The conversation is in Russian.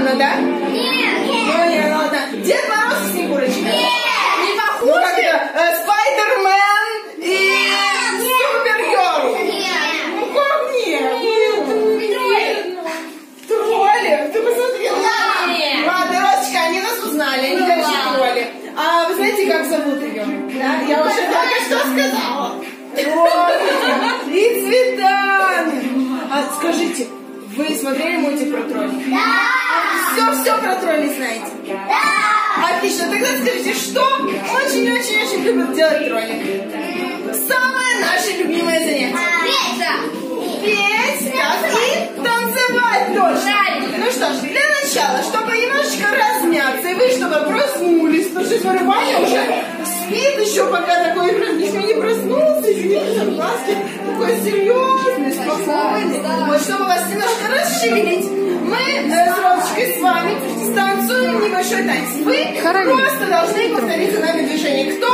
Анна, да? Нет. Ну, нет, ладно. Дед Мороз и Снегурочка? Нет. Не похож? Ну, как? Э, Спайдермен и Супергерл? Нет. Ну, как нет? Нет. Тролли? Ты посмотрела? Нет. Ладно, Росечка, они нас узнали, они, конечно, ладно. тролли. А вы знаете, как зовут ее? Да? Я уже только что сказала. Тролли и цветами. А скажите, вы смотрели мультик про троллей? Да. Все-все про троллей знаете? Да. Отлично, тогда скажите, что очень-очень-очень любят делать тролли? Самое наше любимое занятие. Петя. Петь, так, и танцевать тоже. Ну что ж, для начала, чтобы немножечко размяться, и вы, чтобы проснулись, потому что смотрю, Ваня уже спит еще пока такой, еще не проснулся, еще не глазки, такой серьезный. Вот чтобы вас немножко расшевелить, мы э, с Ромочкой с вами станцуем небольшой танец. Вы просто должны повторить за нами движение. Кто